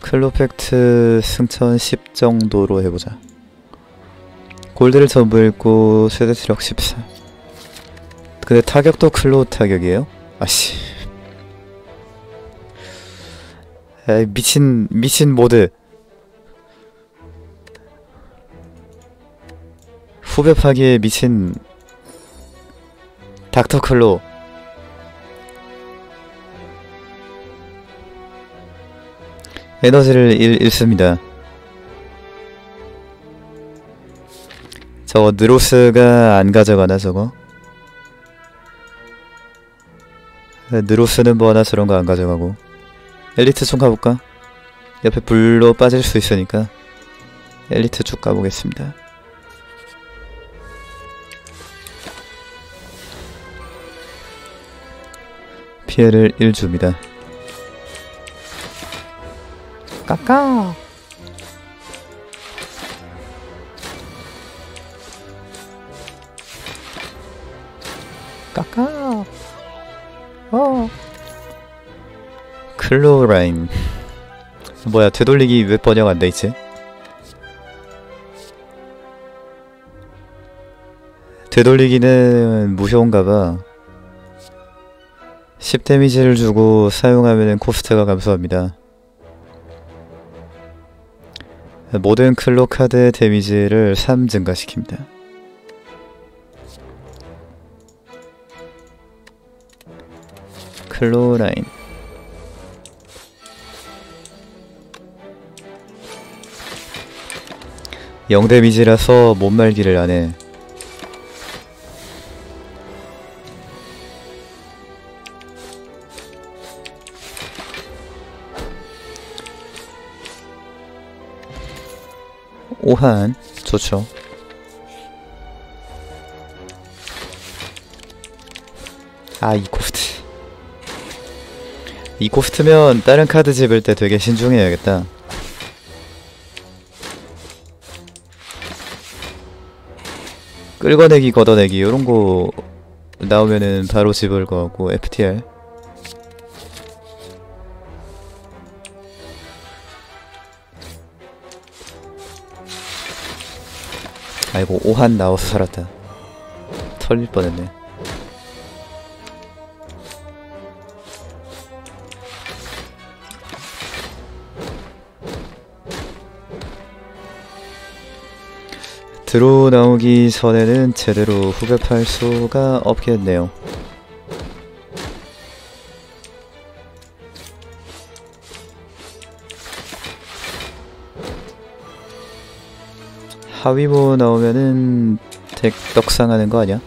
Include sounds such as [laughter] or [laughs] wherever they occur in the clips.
클로펙트 승천 10 정도로 해보자. 골드를 잃고 최대 체력 14. 근데 타격도 claw 타격이에요? 아씨. 에이, 미친 미친 모드. 후벼 파기에 미친 닥터 claw. 에너지를 잃, 잃습니다. 저거 느로스가 안 가져가나 저거? 느로스는 뭐 하나 저런 거 안 가져가고 엘리트 좀 가볼까? 옆에 불로 빠질 수 있으니까 엘리트 쭉 가보겠습니다. 피해를 1줍니다. 까까 까까 어. 클로라인 뭐야 되돌리기 왜 번역 안 돼있지? 되돌리기는 무효인가봐. 10 데미지를 주고 사용하면 코스트가 감소합니다 모든 claw 카드의 데미지를 3 증가시킵니다. clawline 영 데미지라서 못 말기를 안해 오한. 좋죠. 아 이 코스트. 이 코스트면 다른 카드 집을 때 되게 신중해야겠다. 끌어내기 걷어내기 요런거 나오면은 바로 집을 거고 FTR 아이고 오한 나와서 살았다. 털릴 뻔했네. 들어 나오기 전에는 제대로 후벼 팔 수가 없겠네요 하위모 나오면은 덱 떡상하는 거 아니야?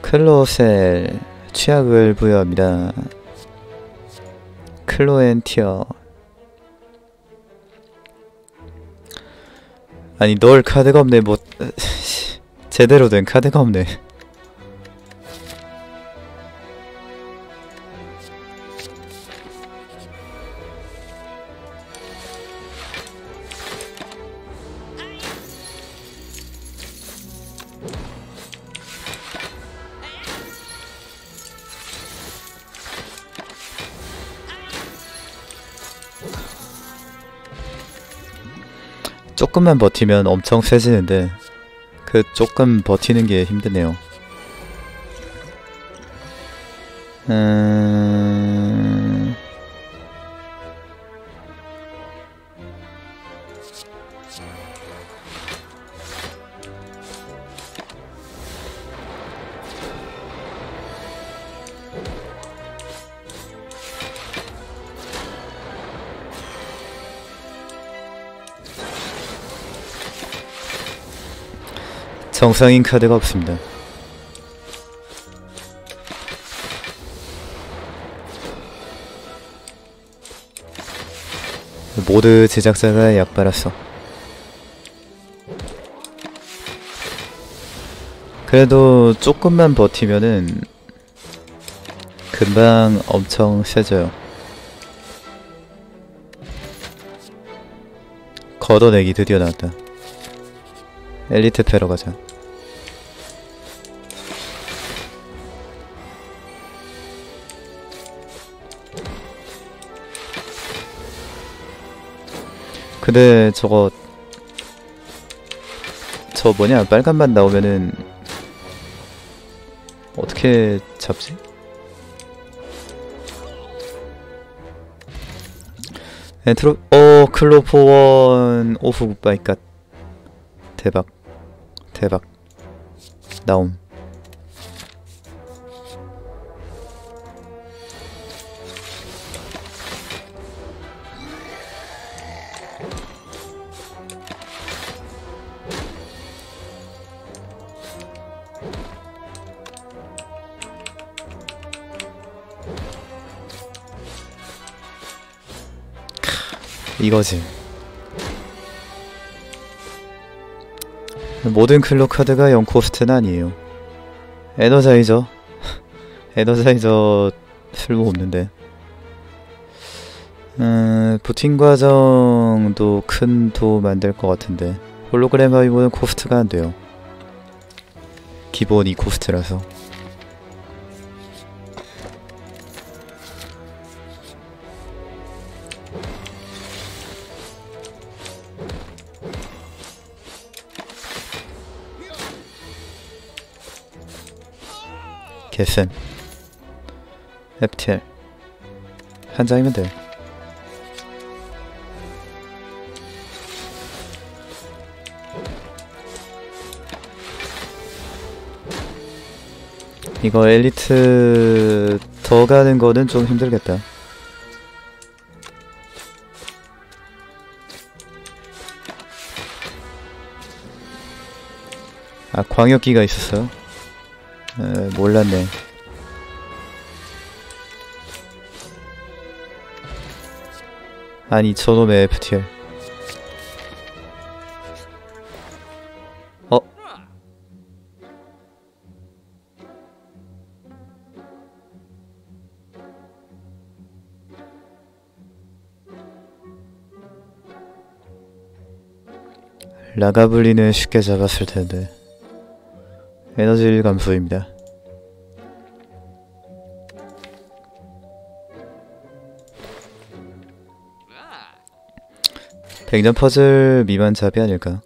클로셀 취약을 부여합니다. 클로엔티어 아니 널 카드가 없네 뭐 [laughs] 제대로 된 카드가 없네 조금만 버티면 엄청 세지는데 그 조금 버티는 게 힘드네요. 음... 정상인 카드가 없습니다. 모두 제작자가 약발았어. 그래도 조금만 버티면은 금방 엄청 세져요. 걷어내기 드디어 나왔다. 엘리트 패러 가자. 근데 저거 저 뭐냐 빨간만 나오면은 어떻게 잡지? 엔트로 어 클로포원 오프 굿바이갓 대박 대박 나옴 이거지. 모든 클로 카드가 0코스트는 아니에요. 에너자이저. [laughs] 에너자이저 쓸모없는데. 음, 부팅 과정도 큰 도움 안 될 것 같은데. 홀로그램 하이브는 코스트가 안 돼요. 기본 2코스트라서. 개쌤 FTL 한 장이면 돼 이거 엘리트 더 가는 거는 좀 힘들겠다. 아 광역기가 있었어요? 에, 몰랐네. 아니 저놈의 FTL. 어? 라가블리는 쉽게 잡았을 텐데. 에너지 1 감소입니다. 백년 퍼즐 미만 잡이 아닐까?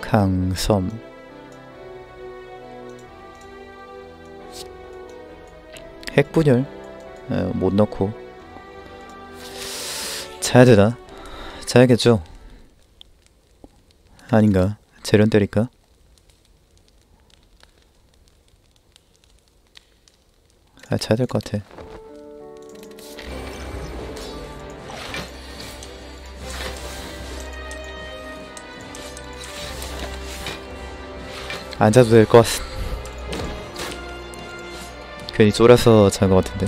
강섬 핵분열 어, 못 넣고 자야 되나? 자야겠죠? 아닌가? 재련 때릴까? 아 자야 될 것 같아 안 자도 될 것 같... 괜히 쫄아서 잔 것 같은데.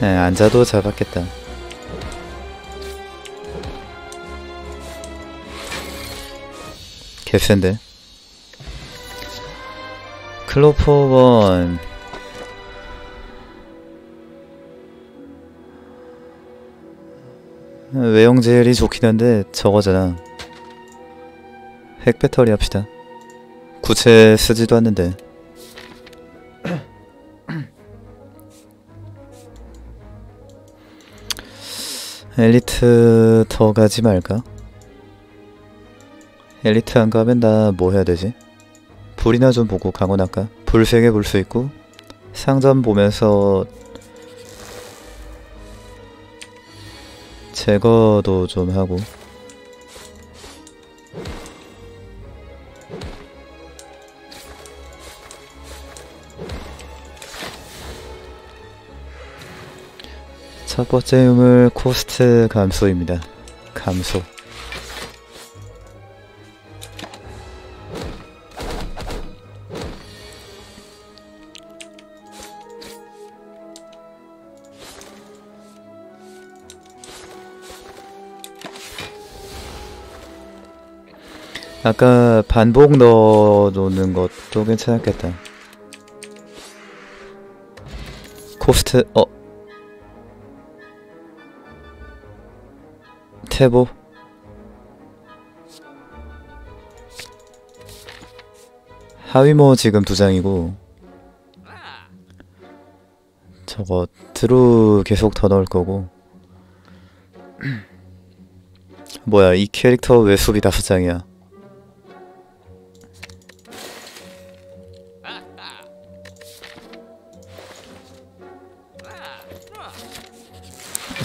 네, 안 자도 잡았겠다 개센데. 클로퍼원 외형젤이 좋긴 한데 저거잖아. 핵 배터리 합시다. 구체 쓰지도 않는데. [clears throat] 엘리트 더 가지 말까? 엘리트 안 가면 나 뭐 해야 되지? 불이나 좀 보고 강원 할까? 불 3개 볼 수 있고 상점 보면서 제거도 좀 하고 첫 번째 유물 코스트 감소입니다. 감소 아까 반복 넣어놓는 것도 괜찮았겠다. 코스트 어. 태보. 하위모 지금 두 장이고 저거 draw 계속 더 넣을 거고. 뭐야 이 캐릭터 왜 수비 다섯 장이야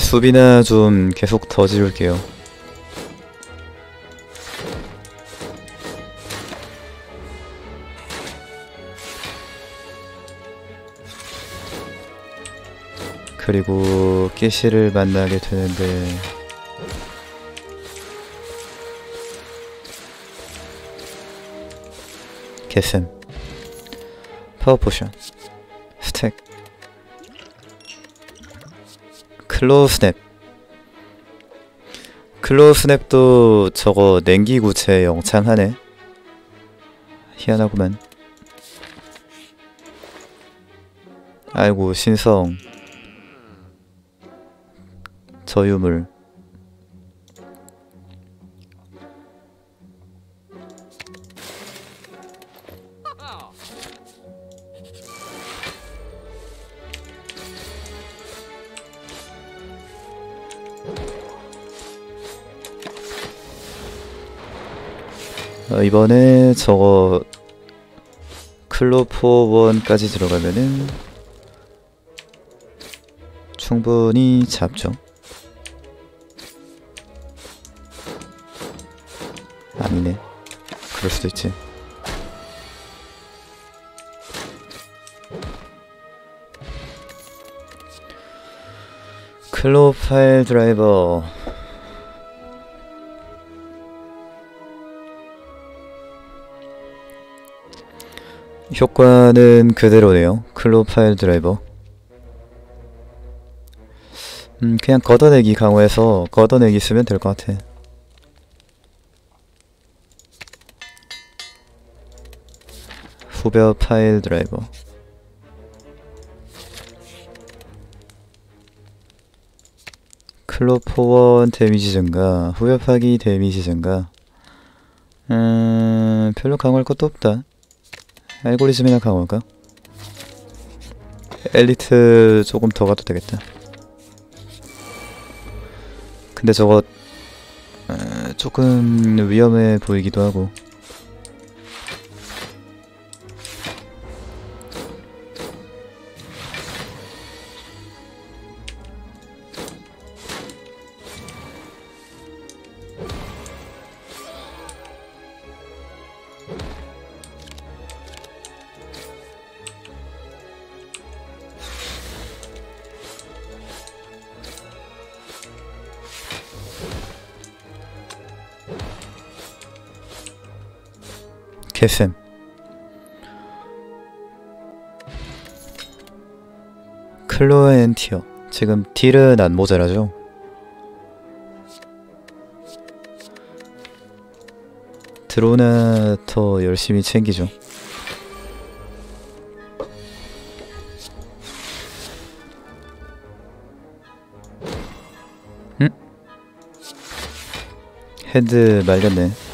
수비나 좀 계속 더 지울게요. 그리고 깨시를 만나게 되는데 개쌤 파워 포션 클로우 스냅. 클로우 스냅도 저거 냉기 구체 영창하네. 희한하구만. 아이고 신성. 저유물 어, 이번에 저거 클로포원까지 들어가면은 충분히 잡죠. 아니네. 그럴 수도 있지. 클로 파일 드라이버 효과는 그대로네요. claw pile driver 음 그냥 걷어내기 강화해서 걷어내기 쓰면 될 것 같아. 후벼 pile driver claw for one 데미지 증가 후벼 파기 데미지 증가 음 별로 강화할 것도 없다 알고리즘이나 강화할까? 엘리트 조금 더 가도 되겠다 근데 저거 어, 조금 위험해 보이기도 하고 클로엔티어 지금 딜은 안 모자라죠? 드로나 더 열심히 챙기죠 응? 헤드 말렸네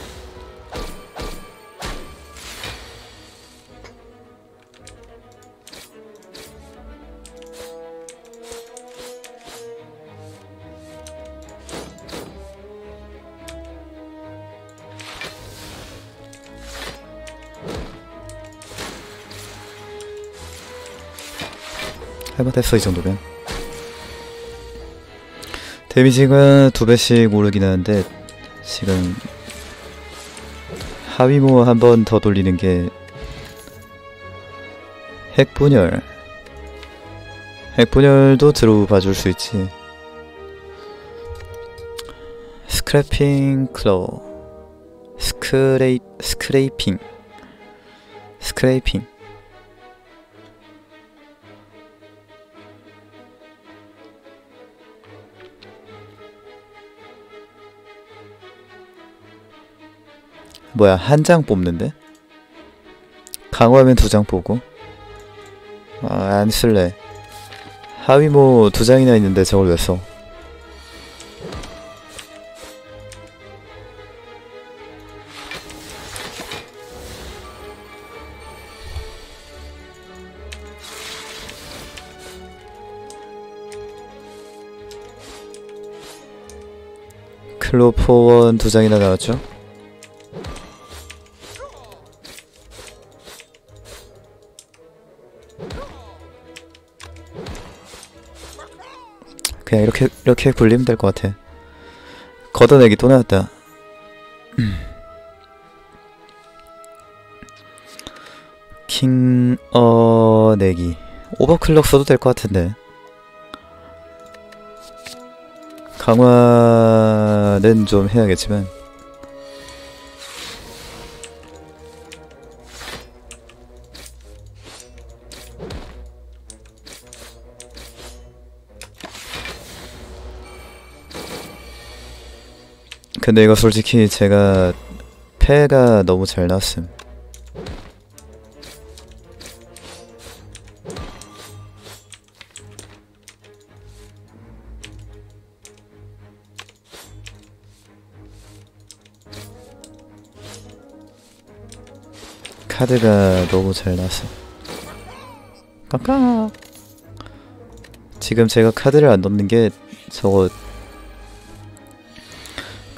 해봤댔어 이 정도면? 데미지가 두 배씩 오르긴 하는데 지금 하위모 한 번 더 돌리는 게 핵분열. 핵분열도 들어봐줄 수 있지. scraping claw. scra scraping. 스크레이핑 뭐야 한 장 뽑는데? 강화하면 두 장 뽑고 아, 안 쓸래 하위모 두 장이나 있는데 저걸 왜 써? 클로포원 두 장이나 나왔죠? 이렇게 이렇게 굴리면 될 것 같아. 걷어내기 또 나왔다. 킹, 어, 내기. 오버클럭 써도 될 것 같은데. 강화는 좀 해야겠지만. 근데 이거 솔직히 제가 패가 너무 잘 나왔음. 카드가 너무 잘 나왔어. 깜깜. 지금 제가 카드를 안 넣는 게 저거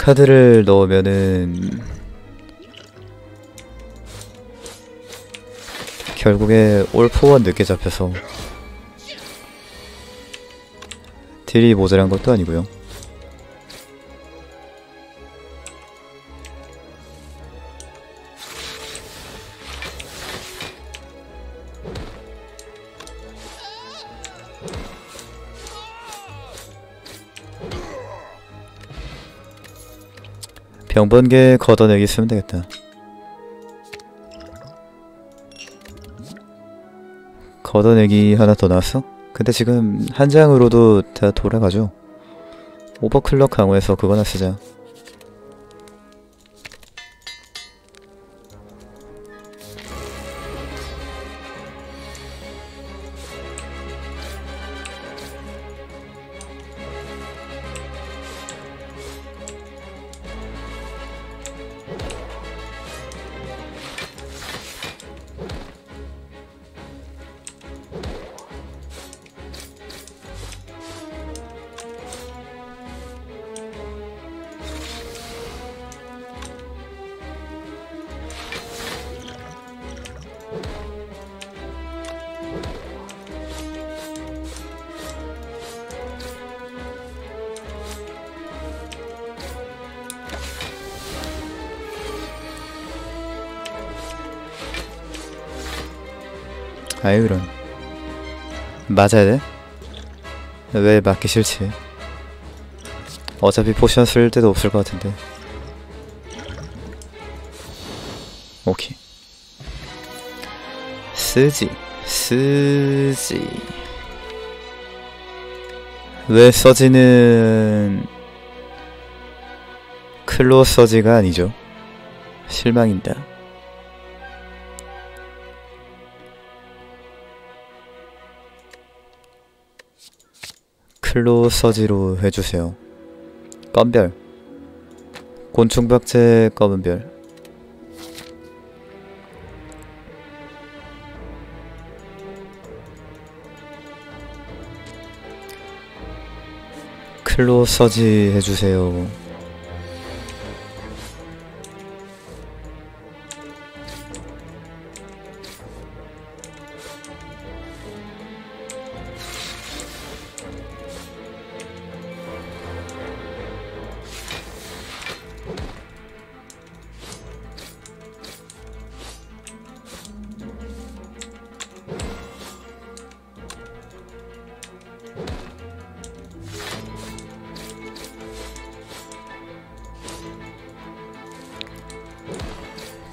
카드를 넣으면은 결국에 올포원 늦게 잡혀서 딜이 모자란 것도 아니고요. 병번개 걷어내기 쓰면 되겠다. 걷어내기 하나 더 나왔어? 근데 지금 한 장으로도 다 돌아가죠. 오버클럭 강화해서 그거나 쓰자. 아유 이런 맞아야 돼? 왜 맞기 싫지? 어차피 potion 쓸 데도 없을 것 같은데. 오케이. 쓰지 쓰지. 왜 surge는 claw surge가 아니죠? 실망입니다 클로 서지로 해주세요. 검별 곤충박제 검은별 클로 서지 해주세요.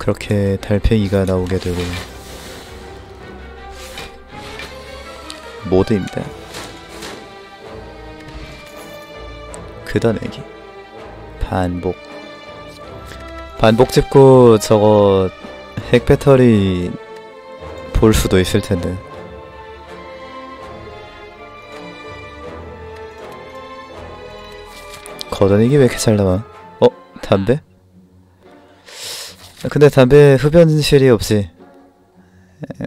그렇게 달팽이가 나오게 되고 모드입니다. 걷어내기 반복 반복 짚고 저거 핵 배터리 볼 수도 있을 텐데. 거전이기 왜 이렇게 잘 나와? 어? 담배? 근데 담배 흡연실이 없지. 에,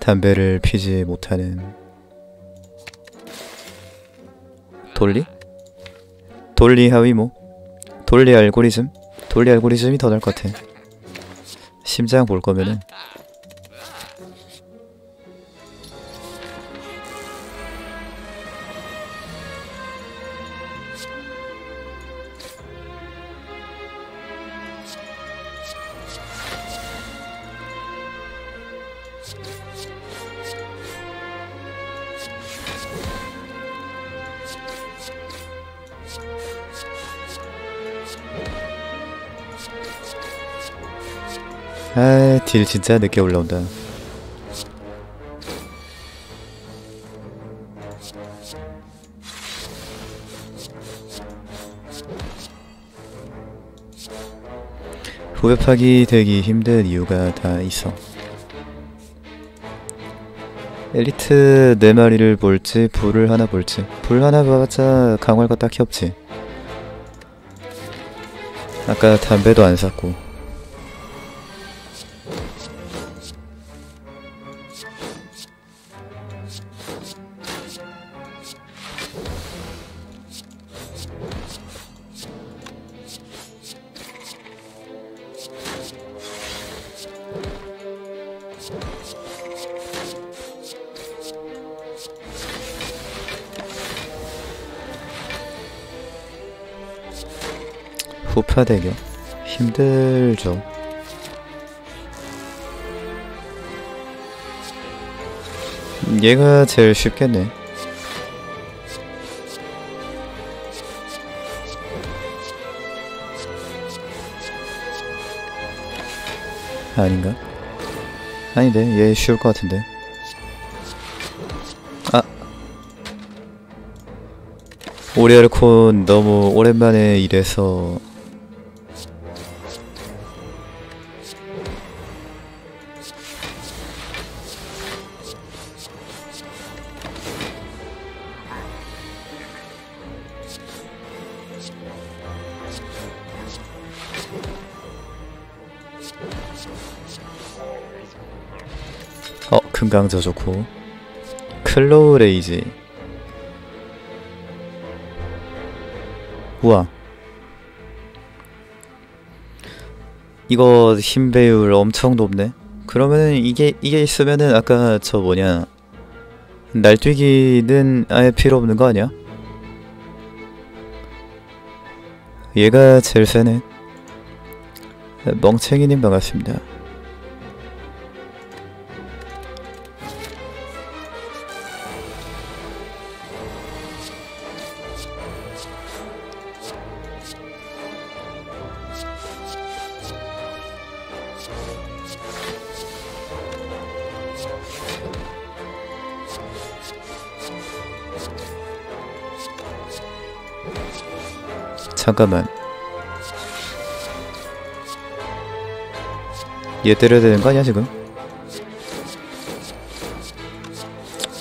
담배를 피지 못하는 돌리? 돌리 하위모? 돌리 알고리즘? 돌리 알고리즘이 더 나을 것 같아. 심장 볼 거면은 아, 딜 진짜 늦게 올라온다. 파기 되기 힘든 이유가 다 있어. 엘리트 네 마리를 볼지 불을 하나 볼지 불 하나 봐봤자 강화할 거 딱히 없지. 아까 담배도 안 샀고 후파 대교 힘들죠. 얘가 제일 쉽겠네. 아닌가? 아닌데 얘 쉬울 것 같은데. 아 오리알콘 너무 오랜만에 일해서 금강저 좋고 claw rage. 우와. 이거 힘 배율 엄청 높네. 그러면은 이게 이게 있으면은 아까 저 뭐냐. 날뛰기는 아예 필요 없는 거 아니야? 얘가 제일 세네. 멍청이님 반갑습니다 잠깐만. 얘 때려야 되는 거 아니야 지금?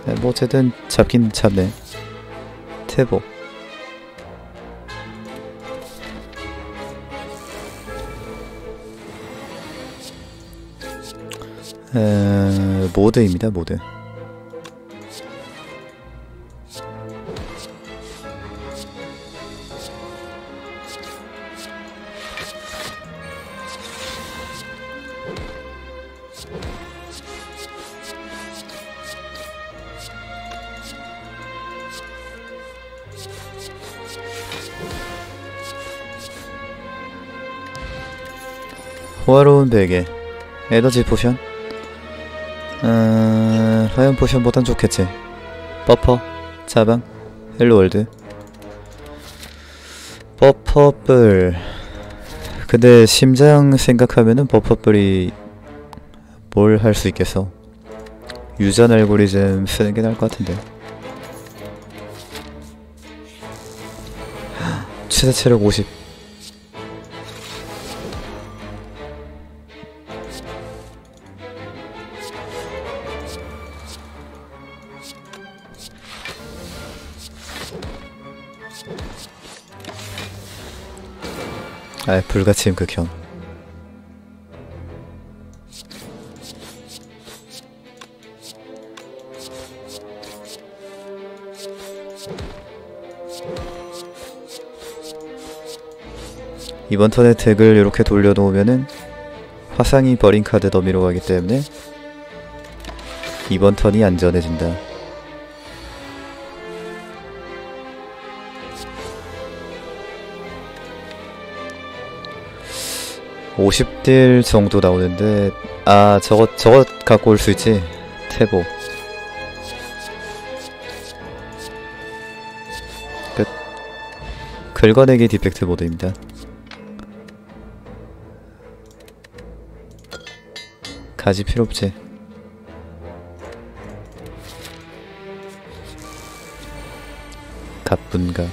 네, 뭐 어쨌든 잡긴 잡네. 태보. 에... 모드입니다 모드 호화로운 베개 에너지 potion? 음... 화염 potion보단 좋겠지. 버퍼. 자방? hello world? 버퍼뿔 근데 심장 생각하면은 버퍼뿔이 뭘 할 수 있겠어? 유전 알고리즘 쓰는 게 나을 것 같은데. [gasps] 최대 체력 50 아, 불가침 극혐. 이번 턴에 덱을 이렇게 돌려놓으면은 화상이 버린 카드 더미로 가기 때문에 이번 턴이 안전해진다. 50딜 정도 나오는데 아 저거 저거 갖고 올 수 있지? 태보. 끝. 긁어내기 디펙트 모드입니다. 가지 필요 없지. 갑분가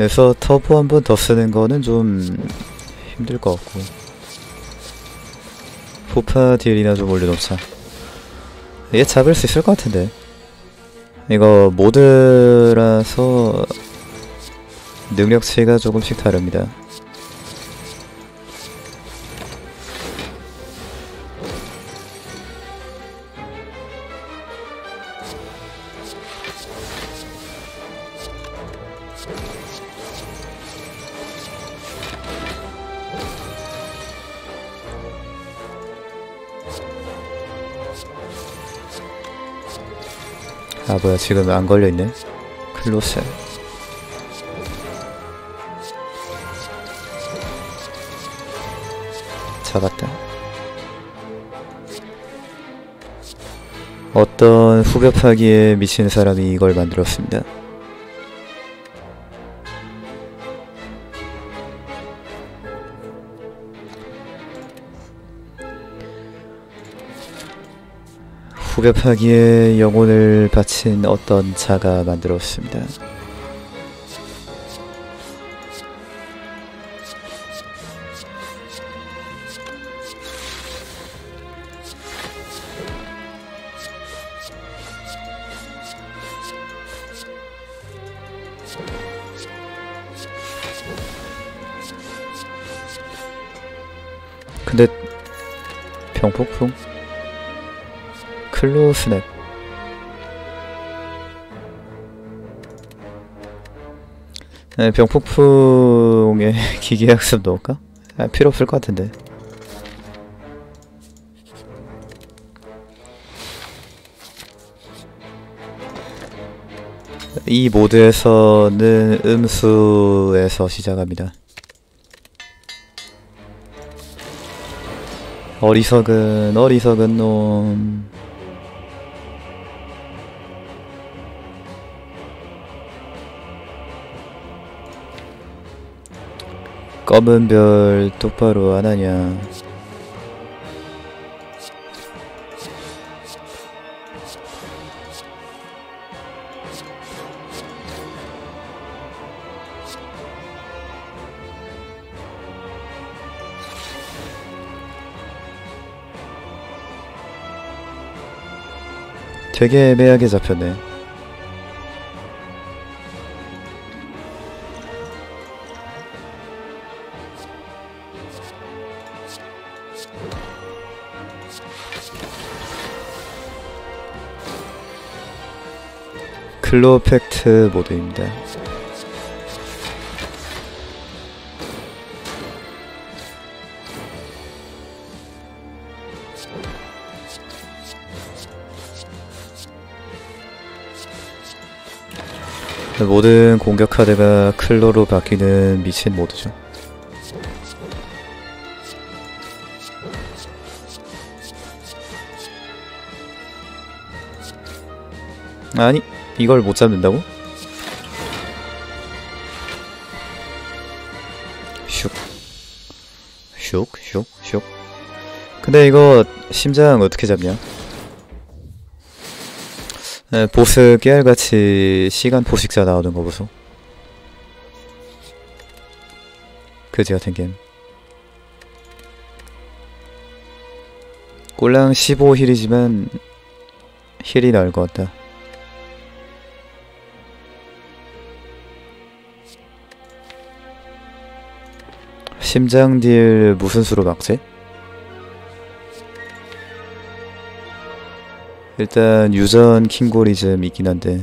그래서 터보 한 번 더 쓰는 거는 좀 힘들 것 같고. 포파 딜이나 좀 올려놓자. 얘 잡을 수 있을 것 같은데. 이거 모드라서 능력치가 조금씩 다릅니다 뭐야 지금 안 걸려있네. 클로스 잡았다. 어떤 후벼 파기에 미친 사람이 이걸 만들었습니다 파기에 영혼을 바친 어떤 자가 만들었습니다. 근데 병폭풍? 클로 스냅 네, 병폭풍에 [laughs] 기계학습 넣을까? 아, 필요 없을 것 같은데. 이 모드에서는 음수에서 시작합니다. 어리석은 어리석은 놈 검은 별 똑바로 안 하냐. 되게 애매하게 잡혔네 클로펙트 모드입니다. 모든 공격 카드가 클로로 바뀌는 미친 모드죠. 아니 이걸 못 잡는다고? 슉 슉, 슉, 슉. 근데 이거 심장 어떻게 잡냐? 네, 보스 깨알같이 시간 포식자 나오는 거 보소. 그지 같은 게임. 꼴랑 15 heal이지만 heal이 나을 것 같다. 심장 deal 무슨 수로 막지? 일단 유전 킹고리즘 있긴 한데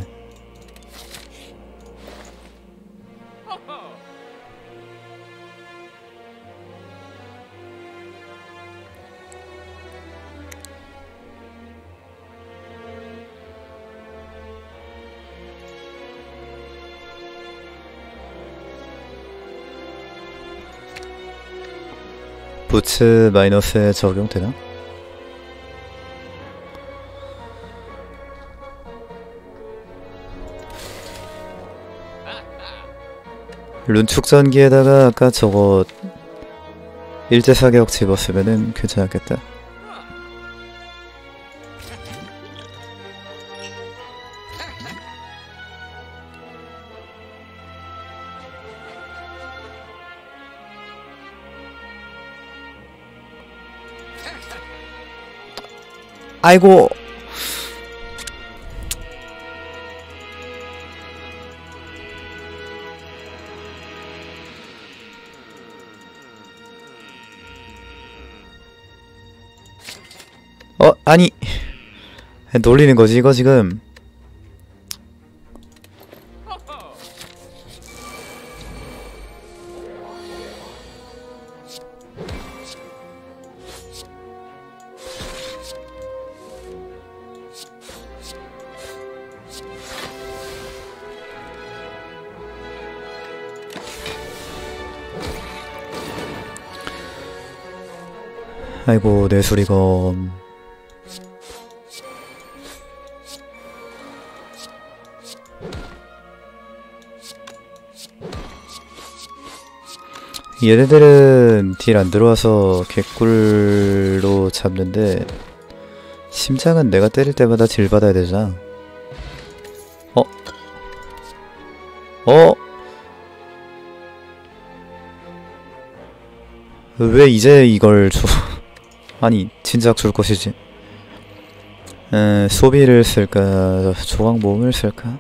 부츠 마이너스에 적용되나? 룬축전기에다가 아까 저거 일제사격 집었으면은 괜찮았겠다. 아이고. 어 아니. 놀리는 거지 이거 지금 아이고 내 소리검 얘네들은 딜 안 들어와서 개꿀로 잡는데 심장은 내가 때릴 때마다 딜 받아야 되잖아 어? 어? 왜 이제 이걸 줘? 아니 진작 줄 것이지. 에, 소비를 쓸까? 조각 모음을 쓸까?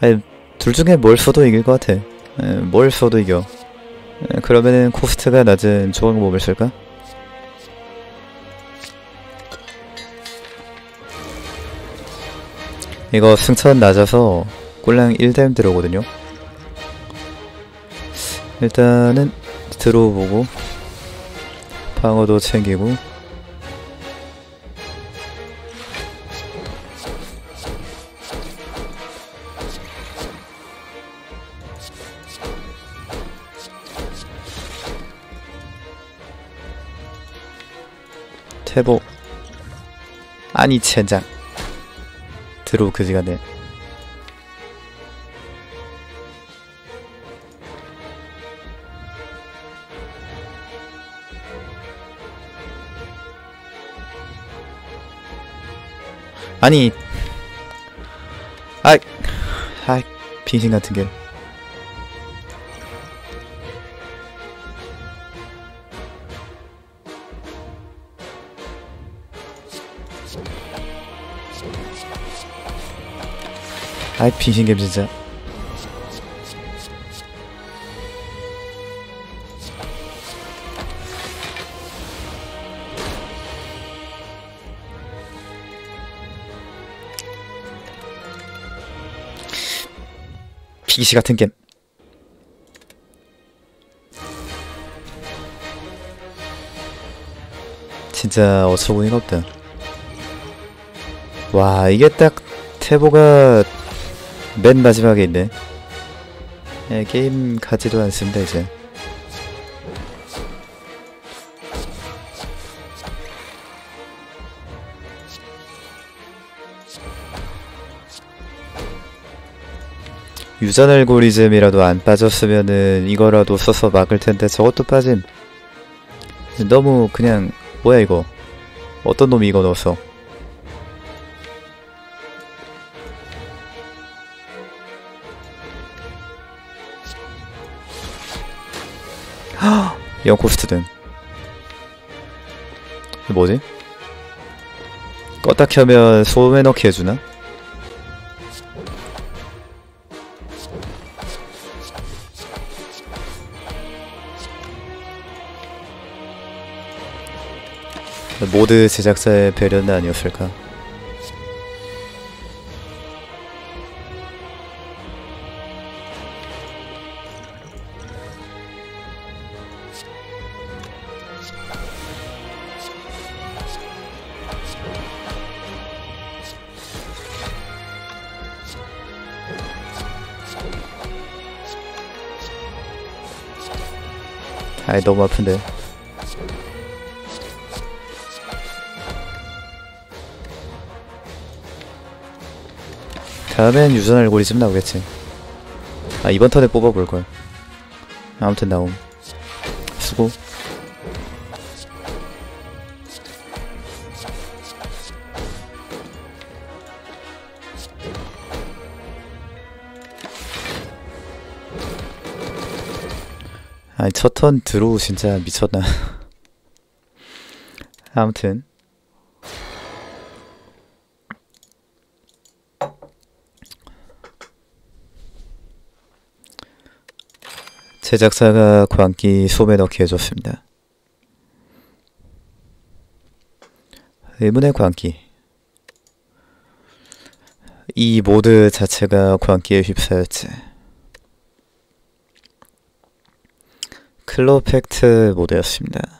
아니 둘 중에 뭘 써도 이길 것 같아. 에, 뭘 써도 이겨. 에, 그러면은 코스트가 낮은 조각 모음을 쓸까? 이거 승천 낮아서 꼴랑 1댐 들어오거든요. 일단은 들어보고 방어도 챙기고. 태보. 아니 젠장. 들어 그지가 네 아니. 아이 아이 빙신 같은 게. 아이 빙신겜 진짜 피기시 같은 겜 진짜 어처구니가 없다. 와 이게 딱 태보가 맨 마지막에 있네. 예, 게임 가지도 않습니다 이제 유전 알고리즘이라도 안 빠졌으면은 이거라도 써서 막을 텐데 저것도 빠짐. 너무 그냥 뭐야 이거? 어떤 놈이 이거 넣었어? 영코스트 등. 뭐지? 껐다 켜면 소음에 넣기 해주나? 모드 제작자의 배려는 아니었을까? 아이 너무 아픈데 다음엔 유전 알고리즘 나오겠지. 아 이번 턴에 뽑아볼걸. 아무튼 나옴. 수고. 아니 첫 턴 드로우 진짜 미쳤나. [laughs] 아무튼 제작사가 광기 소매 넣기 해줬습니다. 의문의 광기 이 모드 자체가 광기에 휩싸였지. 클로펙트 모드였습니다.